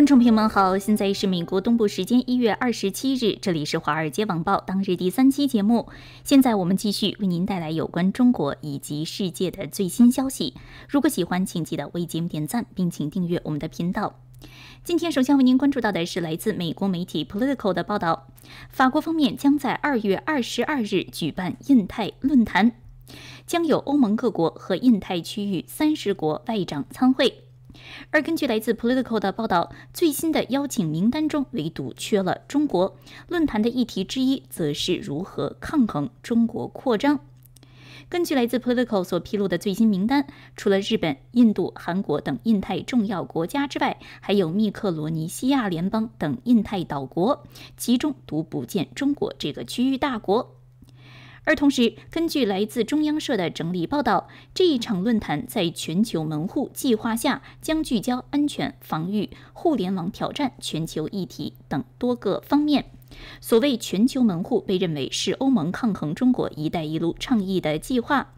观众朋友们好，现在是美国东部时间一月二十七日，这里是华尔街网报当日第三期节目。现在我们继续为您带来有关中国以及世界的最新消息。如果喜欢，请记得为节目点赞，并请订阅我们的频道。今天首先为您关注到的是来自美国媒体 Political 的报道，法国方面将在二月二十二日举办印太论坛，将有欧盟各国和印太区域三十国外长参会。而根据来自 Political 的报道，最新的邀请名单中唯独缺了中国。论坛的议题之一则是如何抗衡中国扩张。根据来自 Political 所披露的最新名单，除了日本、印度、韩国等印太重要国家之外，还有密克罗尼西亚联邦等印太岛国，其中独不见中国这个区域大国。而同时，根据来自中央社的整理报道，这一场论坛在全球门户计划下，将聚焦安全、防御、互联网挑战、全球议题等多个方面。所谓全球门户，被认为是欧盟抗衡中国“一带一路”倡议的计划。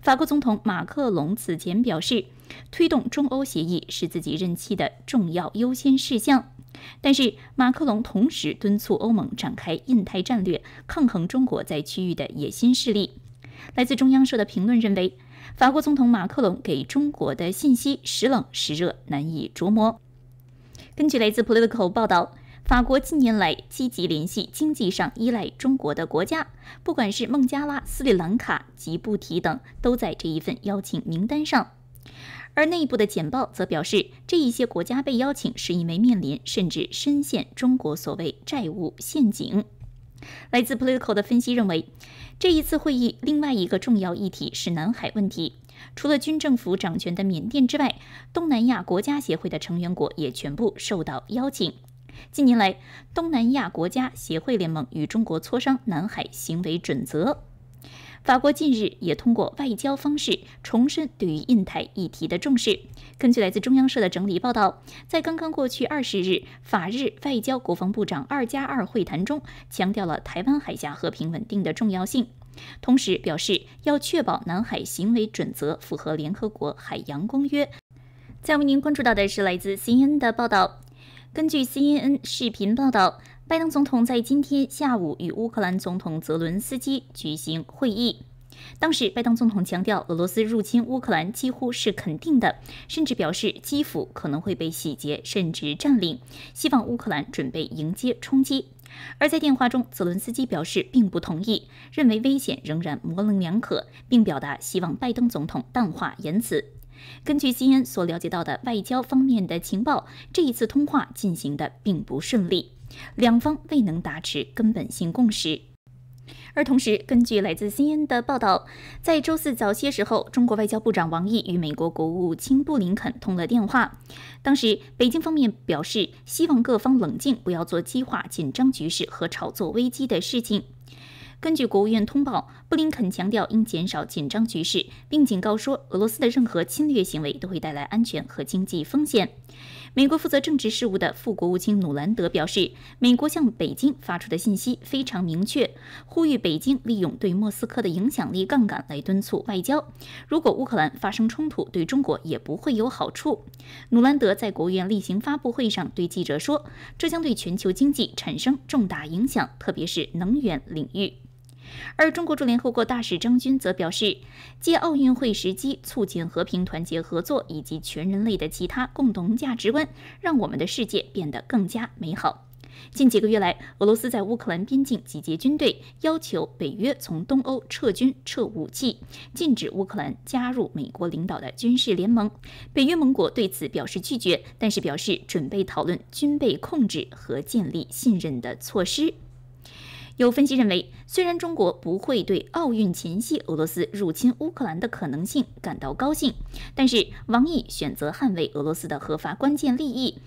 法国总统马克龙此前表示，推动中欧协议是自己任期的重要优先事项。但是，马克龙同时敦促欧盟展开印太战略，抗衡中国在区域的野心势力。来自中央社的评论认为，法国总统马克龙给中国的信息时冷时热，难以琢磨。根据来自 Political 报道，法国近年来积极联系经济上依赖中国的国家，不管是孟加拉、斯里兰卡、吉布提等，都在这一份邀请名单上。而内部的简报则表示，这一些国家被邀请是因为面临甚至深陷中国所谓债务陷阱。来自 Political 的分析认为，这一次会议另外一个重要议题是南海问题。除了军政府掌权的缅甸之外，东南亚国家协会的成员国也全部受到邀请。近年来，东南亚国家协会联盟与中国磋商南海行为准则。法国近日也通过外交方式重申对于印太议题的重视。根据来自中央社的整理报道，在刚刚过去二十日法日外交国防部长二加二会谈中，强调了台湾海峡和平稳定的重要性，同时表示要确保南海行为准则符合联合国海洋公约。再为您关注到的是来自 CNN 的报道，根据 CNN 视频报道。拜登总统在今天下午与乌克兰总统泽伦斯基举行会议。当时，拜登总统强调，俄罗斯入侵乌克兰几乎是肯定的，甚至表示基辅可能会被洗劫甚至占领，希望乌克兰准备迎接冲击。而在电话中，泽伦斯基表示并不同意，认为危险仍然模棱两可，并表达希望拜登总统淡化言辞。根据 CNN 所了解到的外交方面的情报，这一次通话进行的并不顺利。两方未能达成根本性共识，而同时，根据来自 CNN 的报道，在周四早些时候，中国外交部长王毅与美国国务卿布林肯通了电话。当时，北京方面表示希望各方冷静，不要做激化紧张局势和炒作危机的事情。根据国务院通报，布林肯强调应减少紧张局势，并警告说，俄罗斯的任何侵略行为都会带来安全和经济风险。美国负责政治事务的副国务卿努兰德表示，美国向北京发出的信息非常明确，呼吁北京利用对莫斯科的影响力杠杆来敦促外交。如果乌克兰发生冲突，对中国也不会有好处。努兰德在国务院例行发布会上对记者说，这将对全球经济产生重大影响，特别是能源领域。而中国驻联合国大使张军则表示，借奥运会时机促进和平、团结、合作以及全人类的其他共同价值观，让我们的世界变得更加美好。近几个月来，俄罗斯在乌克兰边境集结军队，要求北约从东欧撤军、撤武器，禁止乌克兰加入美国领导的军事联盟。北约盟国对此表示拒绝，但是表示准备讨论军备控制和建立信任的措施。有分析认为，虽然中国不会对奥运前夕俄罗斯入侵乌克兰的可能性感到高兴，但是王毅选择捍卫俄罗斯的合法关键利益，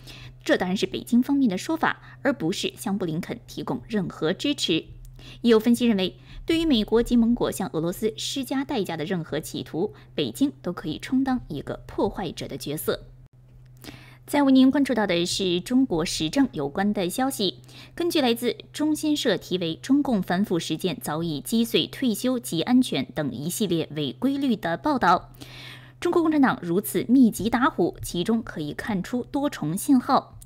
这当然是北京方面的说法，而不是向布林肯提供任何支持。也有分析认为，对于美国及盟国向俄罗斯施加代价的任何企图，北京都可以充当一个破坏者的角色。再为您关注到的是中国时政有关的消息。根据来自中新社题为“中共反腐实践早已击碎退休及安全等一系列伪规律”的报道，中国共产党如此密集打虎，其中可以看出多重信号。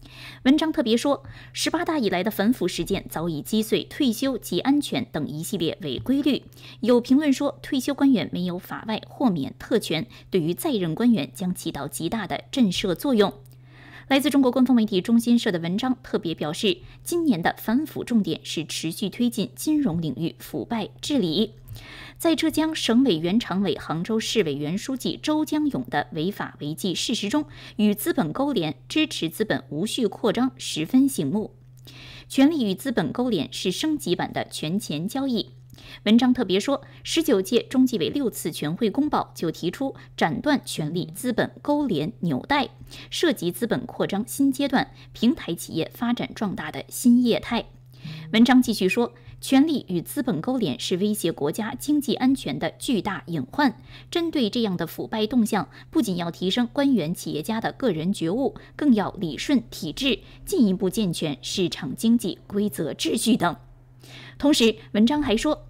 文章特别说，十八大以来的反腐实践早已击碎退休及安全等一系列伪规律。有评论说，退休官员没有法外豁免特权，对于在任官员将起到极大的震慑作用。来自中国官方媒体中新社的文章特别表示，今年的反腐重点是持续推进金融领域腐败治理。在浙江省委原常委、杭州市委原书记周江勇的违法违纪事实中，与资本勾连、支持资本无序扩张十分醒目。权力与资本勾连是升级版的权钱交易。文章特别说，十九届中纪委六次全会公报就提出斩断权力资本勾连纽带，涉及资本扩张新阶段、平台企业发展壮大的新业态。文章继续说。权力与资本勾连是威胁国家经济安全的巨大隐患。针对这样的腐败动向，不仅要提升官员、企业家的个人觉悟，更要理顺体制，进一步健全市场经济规则秩序等。同时，文章还说。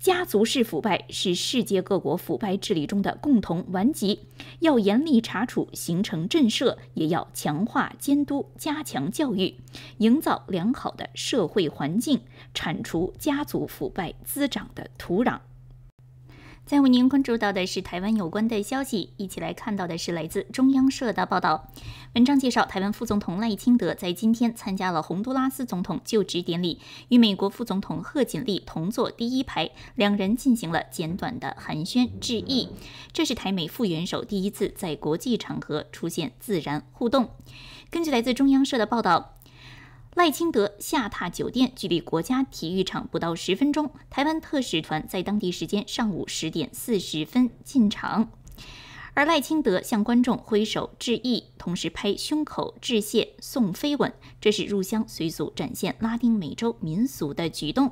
家族式腐败是世界各国腐败治理中的共同顽疾，要严厉查处，形成震慑，也要强化监督，加强教育，营造良好的社会环境，铲除家族腐败滋长的土壤。再为您关注到的是台湾有关的消息，一起来看到的是来自中央社的报道。文章介绍，台湾副总统赖清德在今天参加了洪都拉斯总统就职典礼，与美国副总统贺锦丽同坐第一排，两人进行了简短的寒暄致意。这是台美副元首第一次在国际场合出现自然互动。根据来自中央社的报道。赖清德下榻酒店，距离国家体育场不到十分钟。台湾特使团在当地时间上午十点四十分进场，而赖清德向观众挥手致意，同时拍胸口致谢、送飞吻，这是入乡随俗、展现拉丁美洲民俗的举动。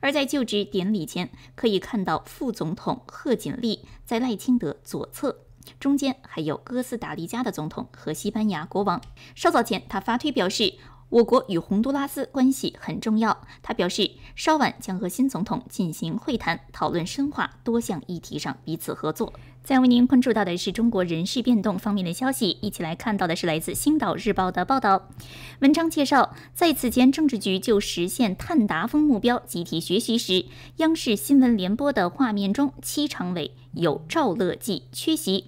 而在就职典礼前，可以看到副总统贺锦丽在赖清德左侧，中间还有哥斯达黎加的总统和西班牙国王。稍早前，他发推表示。我国与洪都拉斯关系很重要，他表示，稍晚将和新总统进行会谈，讨论深化多项议题上彼此合作。再为您关注到的是中国人事变动方面的消息，一起来看到的是来自《星岛日报》的报道。文章介绍，在此前政治局就实现碳达峰目标集体学习时，央视新闻联播的画面中，七常委有赵乐际缺席。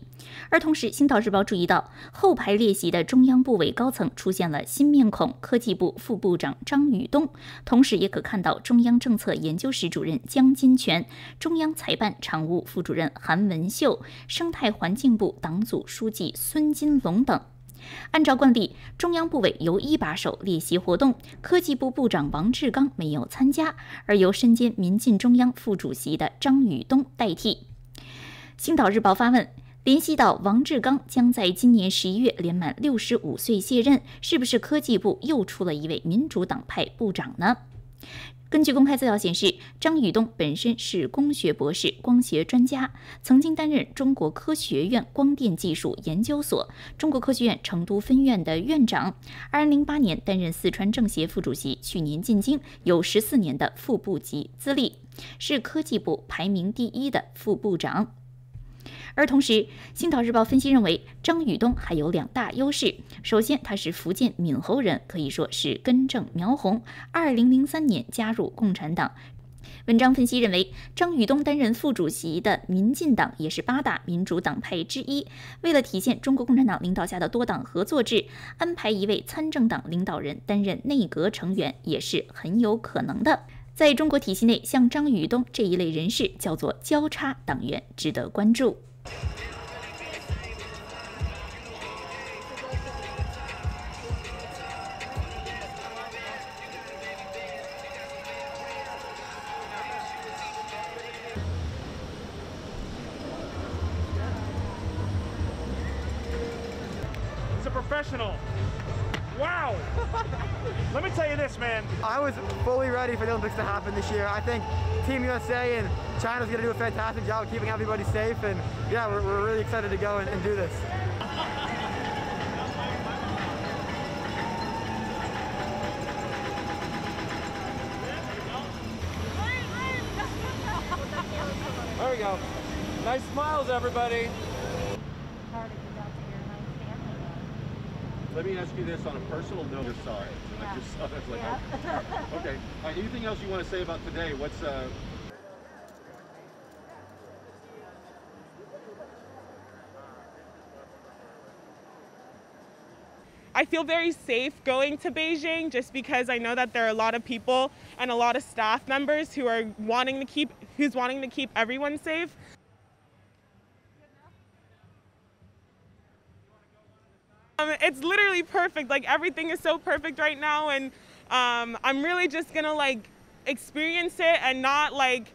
而同时，《星岛日报》注意到后排列席的中央部委高层出现了新面孔，科技部副部长张宇东，同时也可看到中央政策研究室主任江金泉、中央财办常务副主任韩文秀、生态环境部党组书记孙金龙等。按照惯例，中央部委由一把手列席活动，科技部部长王志刚没有参加，而由身兼民进中央副主席的张宇东代替。《星岛日报》发问。联系到王志刚将在今年十一月年满六十五岁卸任，是不是科技部又出了一位民主党派部长呢？根据公开资料显示，张宇东本身是工学博士、光学专家，曾经担任中国科学院光电技术研究所、中国科学院成都分院的院长。二零零八年担任四川政协副主席，去年进京，有十四年的副部级资历，是科技部排名第一的副部长。而同时，《星岛日报》分析认为，张宇东还有两大优势。首先，他是福建闽侯人，可以说是根正苗红。二零零三年加入共产党。文章分析认为，张宇东担任副主席的民进党也是八大民主党派之一。为了体现中国共产党领导下的多党合作制，安排一位参政党领导人担任内阁成员也是很有可能的。在中国体系内，像张宇东这一类人士叫做交叉党员，值得关注。Fully ready for the Olympics to happen this year. I think Team USA and China's going to do a fantastic job of keeping everybody safe. And yeah, we're, we're really excited to go and, and do this. There we go. Nice smiles, everybody. Let me ask you this on a personal note. Just saw it. I just saw was like, oh. okay. Right, anything else you want to say about today? What's uh, I feel very safe going to Beijing just because I know that there are a lot of people and a lot of staff members who are wanting to keep who's wanting to keep everyone safe. Um, it's literally perfect. Like everything is so perfect right now, and um, I'm really just gonna like experience it and not like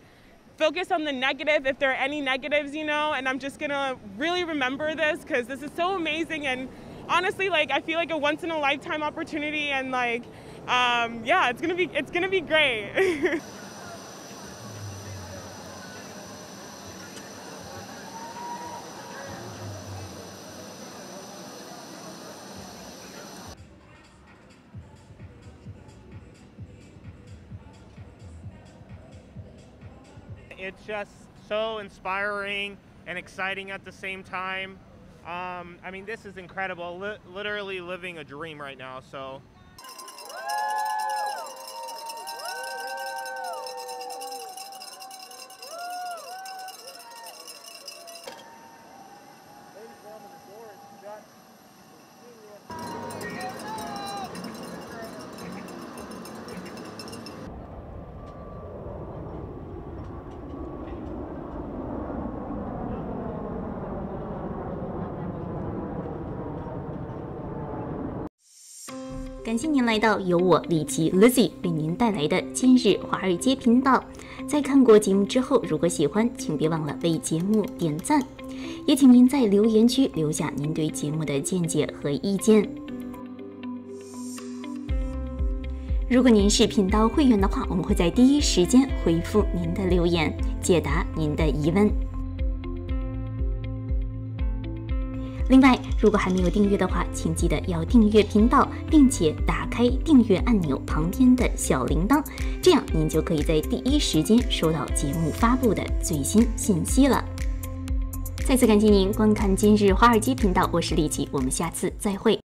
focus on the negative if there are any negatives, you know. And I'm just gonna really remember this because this is so amazing and honestly, like I feel like a once in a lifetime opportunity, and like, um, yeah, it's gonna be it's gonna be great. just so inspiring and exciting at the same time. Um, I mean, this is incredible. Li- literally living a dream right now. So. 感谢您来到由我李琦 Lizzy 为您带来的今日华尔街频道。在看过节目之后，如果喜欢，请别忘了为节目点赞，也请您在留言区留下您对节目的见解和意见。如果您是频道会员的话，我们会在第一时间回复您的留言，解答您的疑问。另外，如果还没有订阅的话，请记得要订阅频道，并且打开订阅按钮旁边的小铃铛，这样您就可以在第一时间收到节目发布的最新信息了。再次感谢您观看今日华尔街频道，我是李琦，我们下次再会。